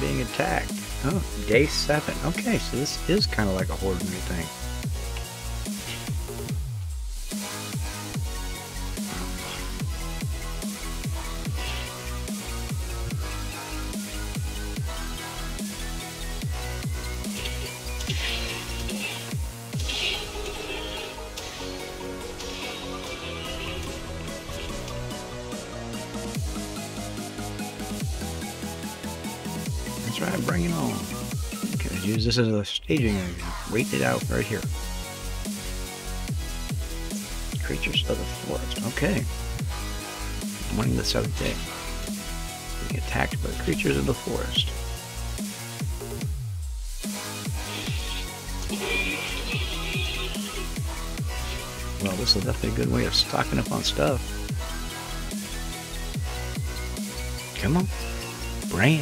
Being attacked. Oh, day seven. Okay, so this is kind of like a horde thing. Use this as a staging area. Wait it out right here. Creatures of the forest. Okay. Morning the seventh day. Being attacked by creatures of the forest. Well, this is definitely a good way of stocking up on stuff. Come on. Bring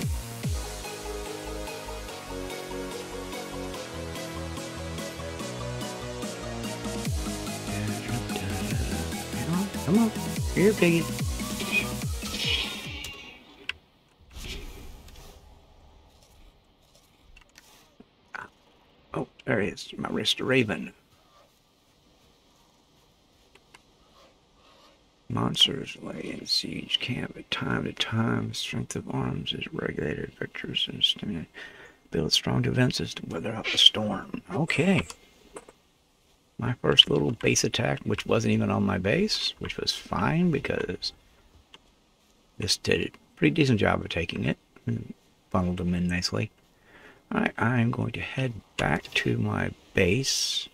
Come on. Here, piggy. Oh, there he is. My wrist raven. Monsters lay in siege camp at time to time. Strength of arms is regulated. Victors and stimulate. Build strong defenses to weather out the storm. Okay my first little base attack, which wasn't even on my base, which was fine because this did a pretty decent job of taking it and funneled them in nicely. Alright, I'm going to head back to my base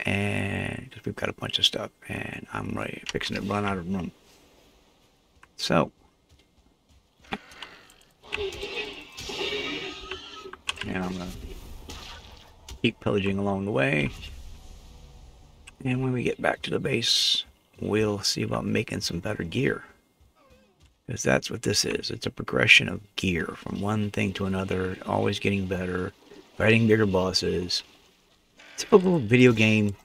and because we've got a bunch of stuff and I'm ready, fixing to run out of room. So, and I'm going to keep pillaging along the way. And when we get back to the base, we'll see about making some better gear. Because that's what this is. It's a progression of gear from one thing to another, always getting better, fighting bigger bosses. Typical video game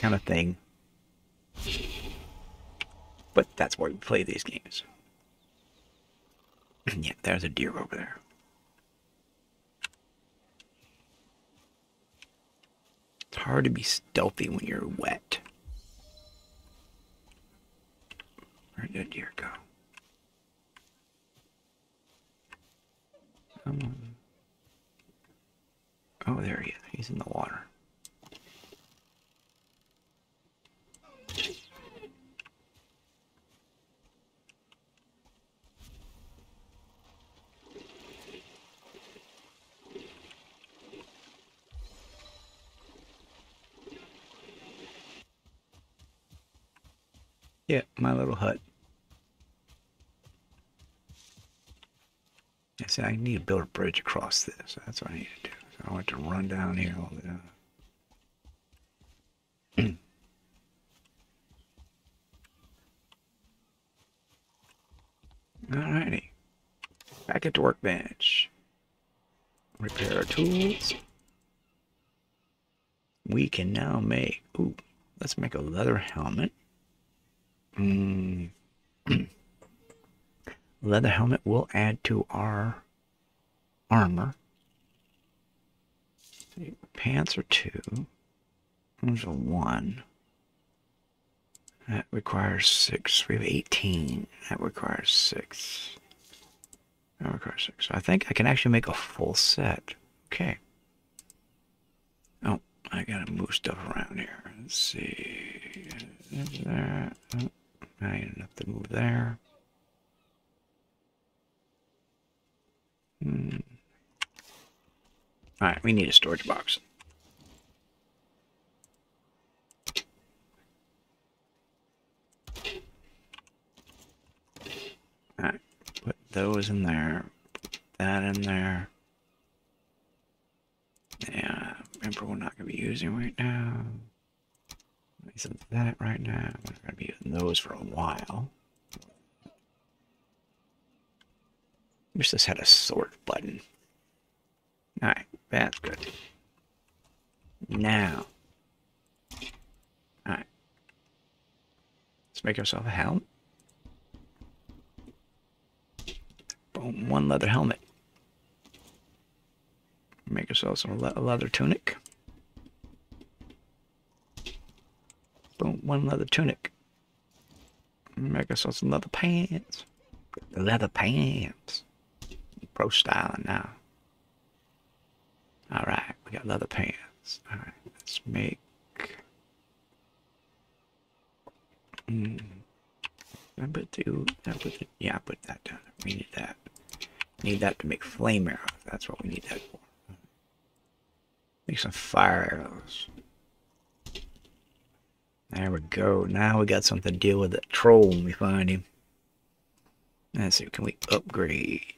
kind of thing. But that's why we play these games. yeah, there's a deer over there. It's hard to be stealthy when you're wet. Where did deer go? Come on. Oh, there he is. He's in the water. Yeah, my little hut. I said I need to build a bridge across this. That's what I need to do. So I want to run down here all the. Alrighty. Back at the workbench. Repair our tools. We can now make, ooh, let's make a leather helmet. Mm. Leather helmet will add to our armor. Pants are two. There's a one. That requires six. We have 18. That requires six. That requires six. So I think I can actually make a full set. Okay. Oh, I gotta move stuff around here. Let's see. There's that. Oh, I need enough to move there. Hmm. Alright, we need a storage box. Alright, put those in there. Put that in there. Yeah, remember we're not going to be using right now. Isn't that right now? We're going to be using those for a while. Wish this had a sort button. Alright, that's good. Now. Alright. Let's make ourselves a helmet. Boom, one leather helmet. Make ourselves le leather tunic. One leather tunic. Make ourselves some leather pants. Leather pants. Pro styling now. Alright, we got leather pants. Alright, let's make Mm. Put two. Yeah, I put that down. We need that. Need that to make flame arrows. That's what we need that for. Make some fire arrows. There we go. Now we got something to deal with that troll when we find him. Let's see. Can we upgrade?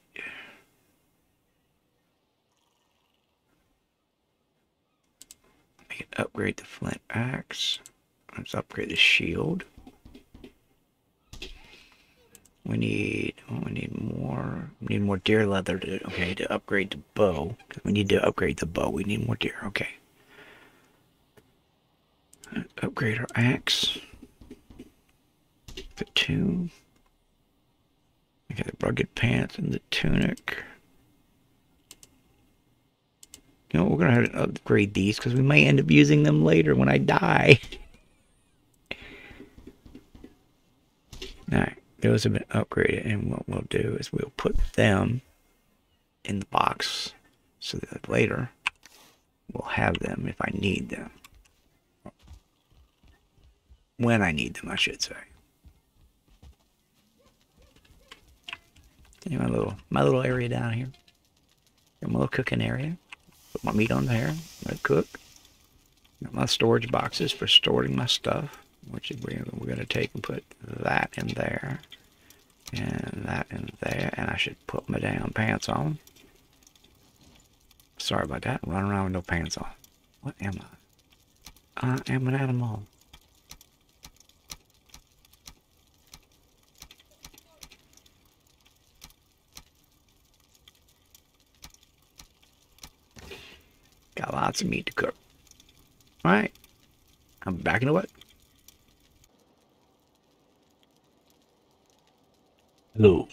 We can upgrade the flint axe. Let's upgrade the shield. We need, oh, we need more, we need more deer leather to, okay, to upgrade the bow. We need to upgrade the bow. We need more deer, okay. Our axe. The two. Okay, the rugged pants and the tunic. You know, we're gonna have to upgrade these because we may end up using them later when I die. Alright. Those have been upgraded, and what we'll do is we'll put them in the box so that later we'll have them if I need them. When I need them, I should say. See my little my little area down here. My little cooking area. Put my meat on there. Let cook. Got my storage boxes for storing my stuff which we're, we're going to take and put that in there and that in there and I should put my damn pants on sorry about that running around with no pants on what am I I am an animal got lots of meat to cook all right I'm back in the what Hello,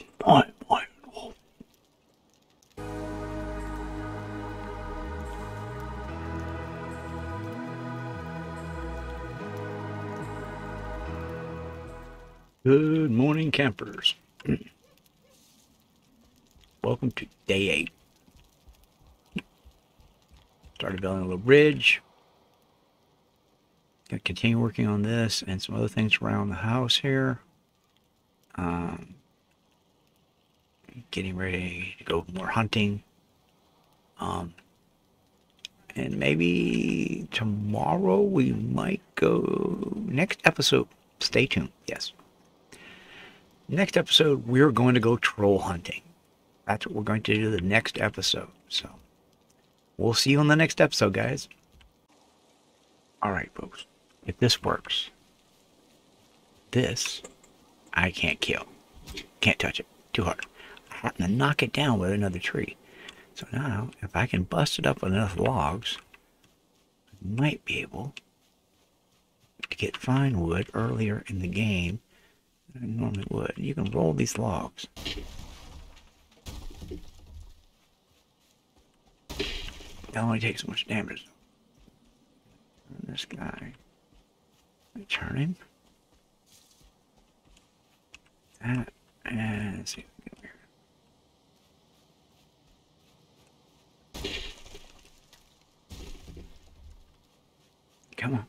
Good morning, campers. Welcome to day eight. Started building a little bridge. Gonna continue working on this and some other things around the house here. Um, getting ready to go more hunting. Um, and maybe tomorrow we might go next episode. Stay tuned. Yes. Next episode, we're going to go troll hunting. That's what we're going to do the next episode. So we'll see you on the next episode, guys. All right, folks. If this works, this I can't kill. Can't touch it. Too hard I happen to knock it down with another tree. So now, if I can bust it up with enough logs, I might be able to get fine wood earlier in the game than I normally would. You can roll these logs. It only takes so much damage. This guy. Turn him. That. And let's see. Come on.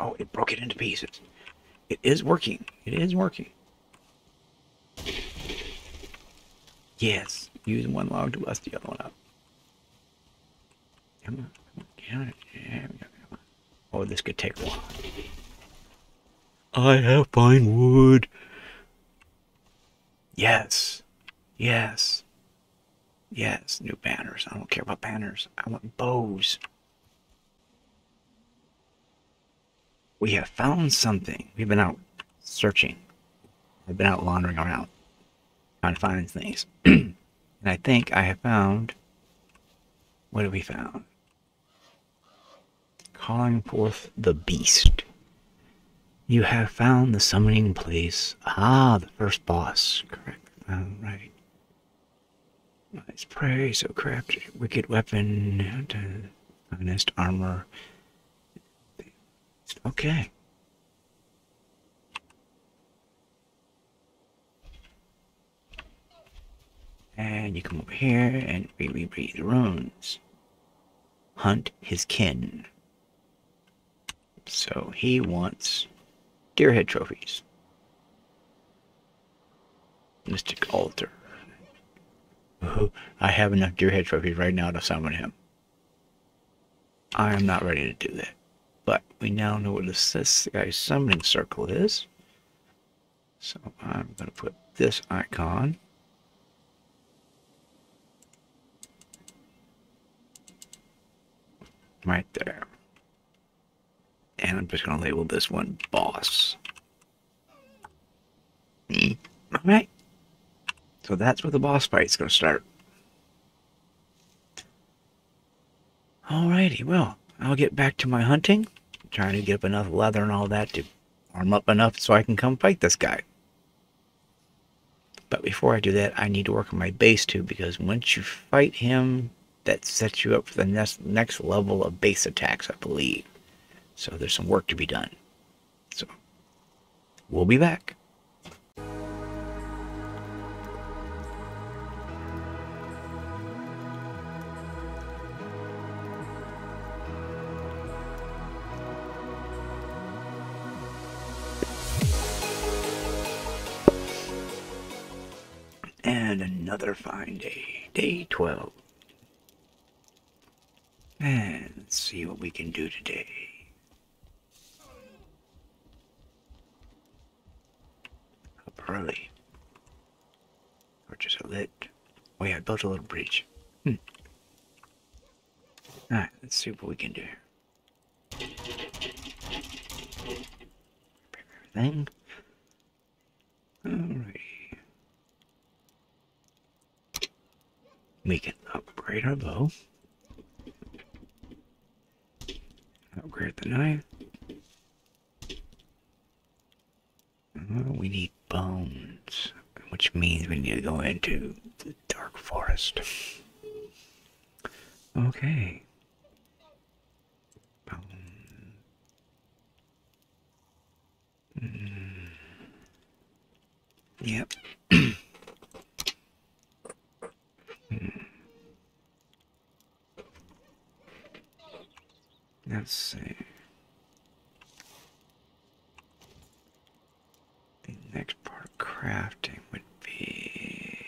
Oh, it broke it into pieces. It is working. It is working. Yes, use one log to bust the other one up. Come on, come on, Yeah, come on. Oh, this could take a while. I have fine wood. Yes, yes, yes. New banners. I don't care about banners. I want bows. We have found something. We've been out searching. I've been out wandering around trying to find things. and I think I have found. What have we found? Calling forth the beast. You have found the summoning place. Ah, the first boss. Correct. Right. Nice prey, so crafted. Wicked weapon. Finest armor. Okay. And you come over here and read, read, read the runes. Hunt his kin. So he wants deerhead trophies. Mystic altar. I have enough deerhead trophies right now to summon him. I am not ready to do that. But we now know what this, this guy's summoning circle is. So I'm going to put this icon. Right there. And I'm just going to label this one boss. Hmm, alright. So that's where the boss fight's going to start. Alrighty, well, I'll get back to my hunting. Trying to get up enough leather and all that to arm up enough so I can come fight this guy. But before I do that, I need to work on my base too, because once you fight him, that sets you up for the next, next level of base attacks, I believe. So there's some work to be done. So we'll be back. And another fine day. Day 12. And let's see what we can do today. Up early. Torches are lit. Oh yeah, I built a little bridge. Hmm. Alright, let's see what we can do here. Everything. Alrighty. We can upgrade our bow. Upgrade the knife. Uh, we need bones, which means we need to go into the dark forest. Okay. Mm. Yep. Let's see. The next part of crafting would be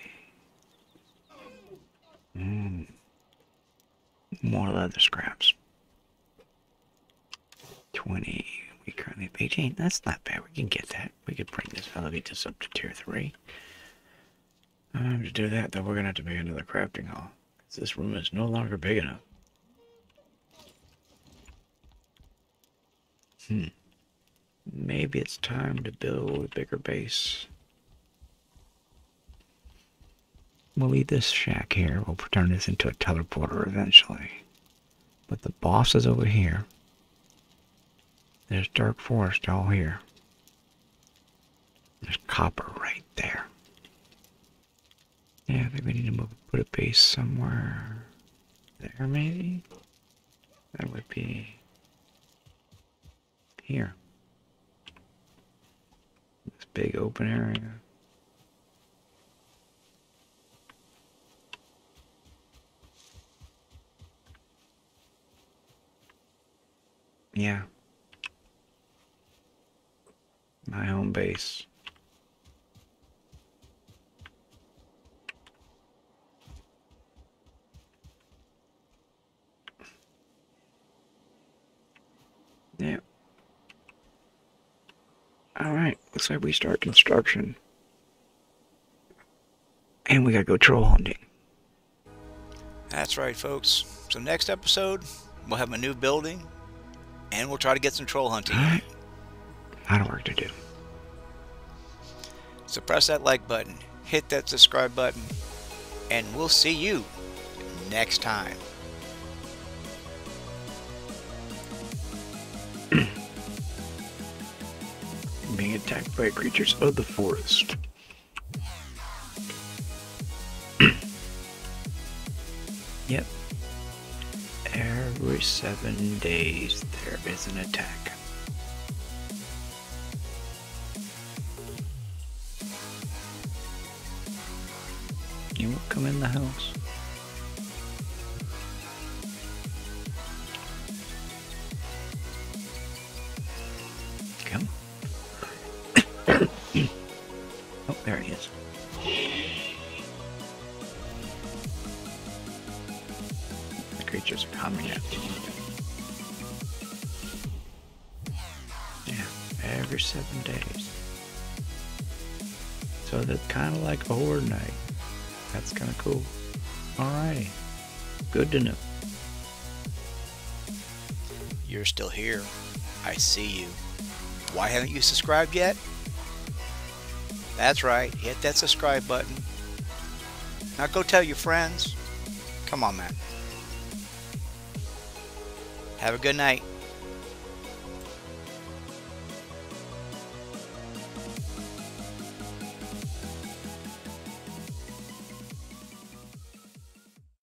mm, more leather scraps. 20. We currently have 18. That's not bad. We can get that. We could bring this, elevate this up to tier 3. Um, to do that, though, we're going to have to make another crafting hall. This room is no longer big enough. Hmm. Maybe it's time to build a bigger base. We'll leave this shack here. We'll turn this into a teleporter eventually. But the boss is over here. There's dark forest all here. There's copper right there. Yeah, maybe we need to move, put a base somewhere there maybe? That would be here. This big open area. Yeah. My home base. Yeah. Alright, looks like we start construction. And we gotta go troll hunting. That's right, folks. So next episode, we'll have a new building, and we'll try to get some troll hunting. Alright, A lot of work to do. So press that like button, hit that subscribe button, and we'll see you next time. Being attacked by creatures of the forest. yep. Every seven days there is an attack. You won't come in the house. Cool. Alrighty. Good to know. You're still here. I see you. Why haven't you subscribed yet? That's right, hit that subscribe button. Now go tell your friends. Come on, man. Have a good night.